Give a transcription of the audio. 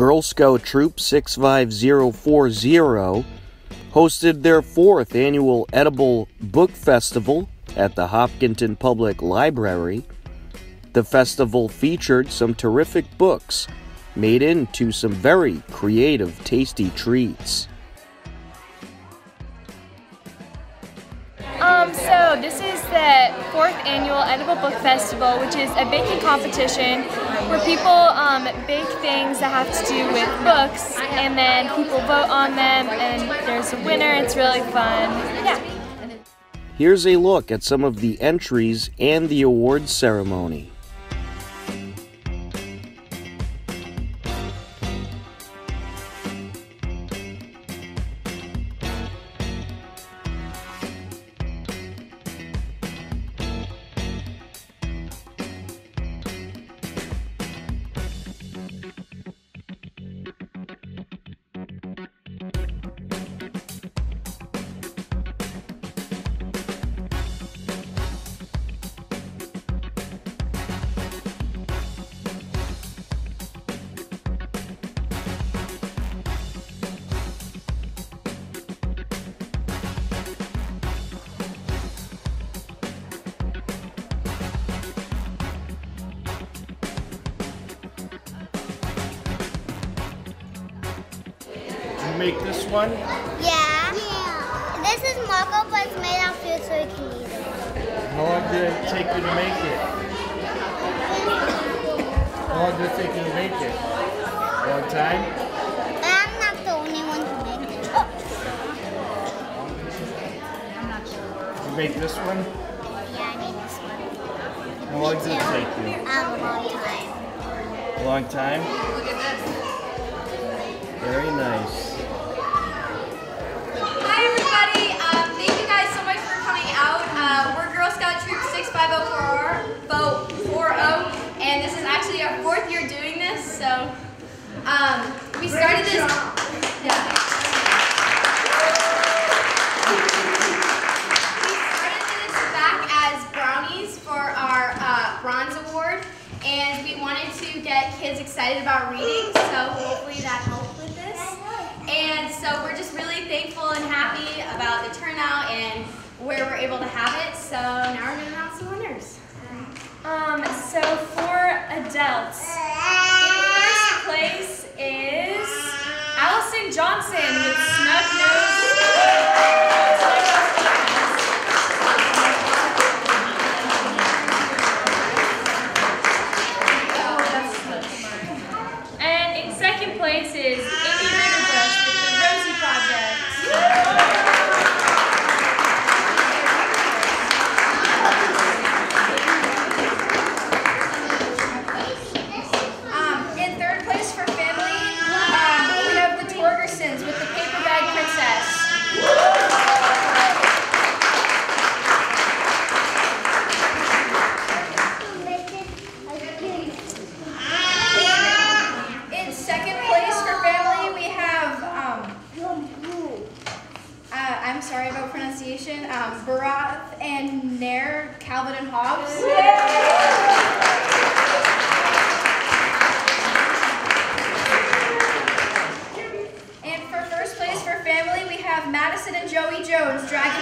Girl Scout Troop 65040 hosted their fourth annual Edible Book Festival at the Hopkinton Public Library. The festival featured some terrific books made into some very creative, tasty treats. annual Edible Book Festival, which is a baking competition where people um, bake things that have to do with books, and then people vote on them, and there's a winner. It's really fun. Yeah. Here's a look at some of the entries and the awards ceremony. Make this one? Yeah. Yeah. This is Marco, but it's made out of food so we can eat it. How long did it take you to make it? How long did it take you to make it? A long time? I'm not the only one to make it. You make this one? Yeah, I made this one. How long did it take you? Um, a long time. A long time? Look at this. Very nice. Hi everybody! Um, thank you guys so much for coming out. Uh, we're Girl Scout Troop 65040, and this is actually our fourth year doing this. So um, we started this. Yeah. We started this back as brownies for our uh, bronze award, and we wanted to get kids excited about reading. So hopefully that helped with this. And so we're just really thankful and happy about the turnout and where we're able to have it. So now we're going to announce the winners. Um, so for adults, second place is Um, Barath and Nair, Calvin and Hobbes. And for first place for family, we have Madison and Joey Jones, Dragon